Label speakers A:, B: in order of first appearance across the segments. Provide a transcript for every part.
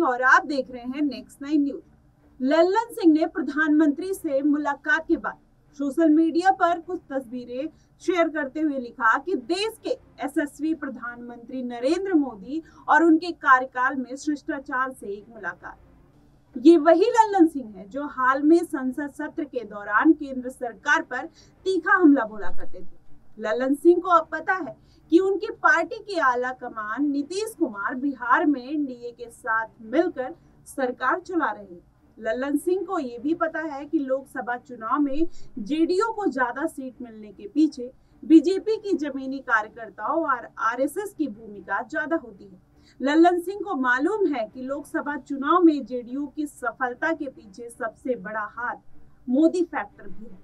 A: सिंह और आप देख रहे हैं next nine news. Lallan Singh ने प्रधानमंत्री से मुलाकात के बाद सोशल मीडिया पर कुछ तस्वीरें शेयर करते हुए लिखा कि देश के यशस्वी प्रधानमंत्री नरेंद्र मोदी और उनके कार्यकाल में शिष्टाचार से एक मुलाकात। ये वही लल्लन सिंह है जो हाल में संसद सत्र के दौरान केंद्र सरकार पर तीखा हमला बोला करते थे। लल्लन सिंह को अब पता है कि उनकी पार्टी के आला कमान नीतीश कुमार बिहार में एनडीए के साथ मिलकर सरकार चला रहे हैं। लल्लन सिंह को ये भी पता है कि लोकसभा चुनाव में जेडीयू को ज़्यादा सीट मिलने के पीछे बीजेपी की जमीनी कार्यकर्ताओं और आरएसएस की भूमिका ज़्यादा होती है। लल्लन सिंह को मालूम है कि लोकसभा चुनाव में जेडीयू की सफलता के पीछे सबसे बड़ा हाथ मोदी फैक्टर भी है।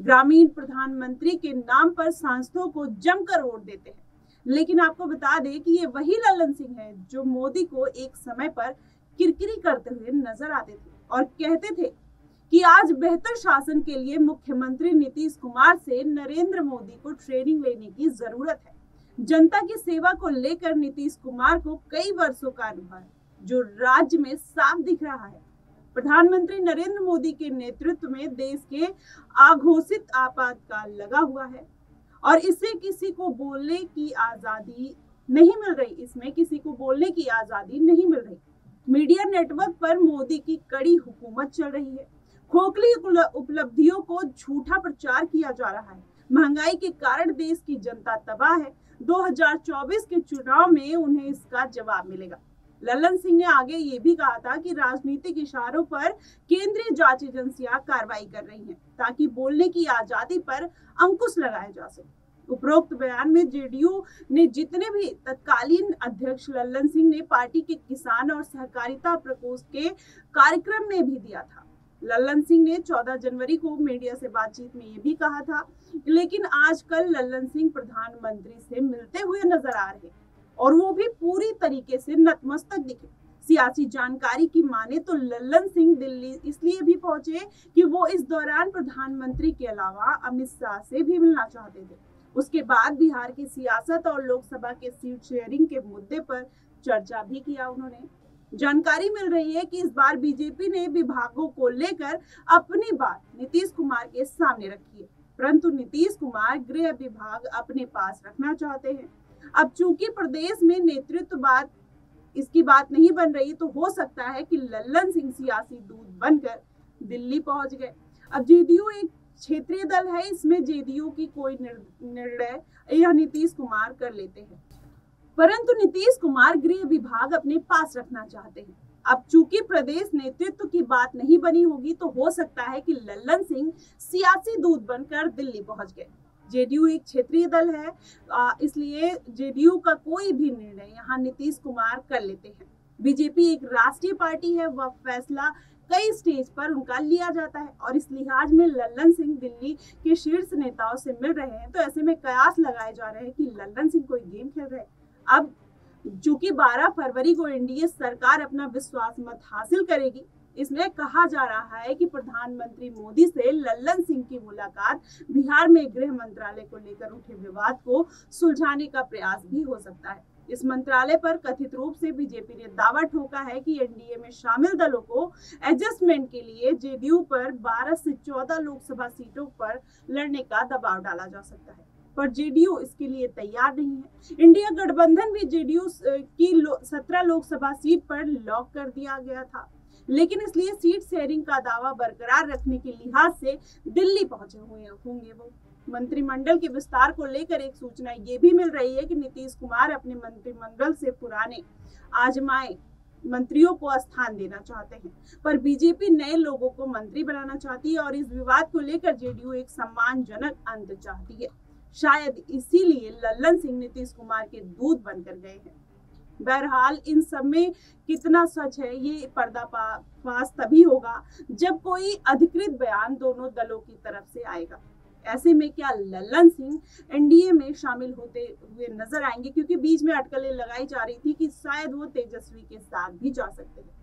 A: ग्रामीण प्रधानमंत्री के नाम पर सांसदों को जमकर वोट देते हैं। लेकिन आपको बता दें कि ये वही ललन सिंह है जो मोदी को एक समय पर किरकिरी करते हुए नज़र आते थे और कहते थे कि आज बेहतर शासन के लिए मुख्यमंत्री नीतीश कुमार से नरेंद्र मोदी को ट्रेनिंग लेने की ज़रूरत है। जनता की सेवा को लेकर नीतीश कुमार को कई वर्षों का अनुभव है, जो राज्य में साफ़ दिख रहा है। प्रधानमंत्री नरेंद्र मोदी के नेतृत्व में देश के आघोषित आपातकाल लगा हुआ है। और इससे किसी को बोलने की आज़ादी नहीं मिल रही, इसमें किसी को बोलने की आज़ादी नहीं मिल रही। मीडिया नेटवर्क पर मोदी की कड़ी हुकूमत चल रही है। खोखली उपलब्धियों को झूठा प्रचार किया जा रहा है। महँगाई के कारण देश की जनता तबाह है। 2024 के चुनाव में उन्हें इसका जवाब मिलेगा। लल्लन सिंह ने आगे ये भी कहा था कि राजनीतिक इशारों पर केंद्रीय जाँच एजेंसियाँ कार्रवाई कर रही हैं, ताकि बोलने की आज़ादी पर अंकुश लगाया जा सके। उपरोक्त बयान में जेडीयू ने जितने भी तत्कालीन अध्यक्ष लल्लन सिंह ने पार्टी के किसान और सहकारिता प्रकोष्ठ के कार्यक्रम में भी दिया था। लल्लन सिंह ने 14 जनवरी को मीडिया से बातचीत में ये भी कहा था, लेकिन आजकल लल्लन सिंह प्रधानमंत्री से मिलते हुए नज़र आ रहे और वो भी पूरी तरीके से नतमस्तक दिखे। सियासी जानकारी की माने तो लल्लन सिंह दिल्ली इसलिए भी पहुँचे कि वो इस दौरान प्रधानमंत्री के अलावा अमित शाह से भी मिलना चाहते थे। उसके बाद बिहार की सियासत और लोकसभा के सीट शेयरिंग के मुद्दे पर चर्चा भी किया उन्होंने। जानकारी मिल रही है कि इस बार बीजेपी ने विभागों को लेकर अपनी बात नीतीश कुमार के सामने रखी है। परंतु नीतीश कुमार गृह विभाग अपने पास रखना चाहते हैं। अब चूँकि प्रदेश में नेतृत्व बात इसकी बात नहीं बन रही तो हो सकता है कि लल्लन सिंह सियासी दूध बनकर दिल्ली पहुँच गए। अब जेडीयू एक क्षेत्रीय दल है, इसमें जेडीयू की कोई निर्णय यह नीतीश कुमार कर लेते हैं। परंतु नीतीश कुमार गृह विभाग अपने पास रखना चाहते हैं। अब चूँकि प्रदेश नेतृत्व की बात नहीं बनी होगी तो हो सकता है कि लल्लन सिंह सियासी दूध बनकर दिल्ली पहुँच गए। जेडीयू एक क्षेत्रीय दल है इसलिए जेडीयू का कोई भी निर्णय यहाँ नीतीश कुमार कर लेते हैं। बीजेपी एक राष्ट्रीय पार्टी है, वह फैसला कई स्टेज पर उनका लिया जाता है और इस लिहाज में लल्लन सिंह दिल्ली के शीर्ष नेताओं से मिल रहे हैं तो ऐसे में कयास लगाए जा रहे हैं कि लल्लन सिंह कोई गेम खेल रहे हैं। अब चूँकि 12 फरवरी को एनडीए सरकार अपना विश्वास मत हासिल करेगी इसमें कहा जा रहा है कि प्रधानमंत्री मोदी से लल्लन सिंह की मुलाकात बिहार में गृह मंत्रालय को लेकर उठे विवाद को सुलझाने का प्रयास भी हो सकता है। इस मंत्रालय पर कथित रूप से बीजेपी ने दावा ठोका है कि एनडीए में शामिल दलों को एडजस्टमेंट के लिए जेडीयू पर 12 से 14 लोकसभा सीटों पर लड़ने का दबाव डाला जा सकता है, पर जेडीयू इसके लिए तैयार नहीं है। इंडिया गठबंधन भी जेडीयू की सत्रह लोकसभा सीट पर लॉक कर दिया गया था। लेकिन इसलिए सीट शेयरिंग का दावा बरकरार रखने के लिहाज से दिल्ली पहुँचे हुए होंगे वो। मंत्रिमंडल के विस्तार को लेकर एक सूचना ये भी मिल रही है कि नीतीश कुमार अपने मंत्रिमंडल से पुराने आजमाए मंत्रियों को स्थान देना चाहते हैं, पर बीजेपी नए लोगों को मंत्री बनाना चाहती है और इस विवाद को लेकर जेडीयू एक सम्मानजनक अंत चाहती है। शायद इसीलिए लल्लन सिंह नीतीश कुमार के दूध बनकर गए हैं। बहरहाल इन सब में कितना सच है, ये पर्दाफाश तभी होगा जब कोई अधिकृत बयान दोनों दलों की तरफ़ से आएगा। ऐसे में क्या लल्लन सिंह एनडीए में शामिल होते हुए नज़र आएँगे? क्योंकि बीच में अटकलें लगाई जा रही थी कि शायद वो तेजस्वी के साथ भी जा सकते हैं।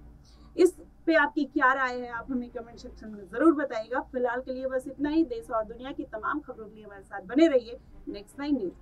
A: इस पे आपकी क्या राय है? आप हमें कमेंट सेक्शन में ज़रूर बताइएगा। फ़िलहाल के लिए बस इतना ही। देश और दुनिया की तमाम खबरों के लिए हमारे साथ बने रहिए। Next nine news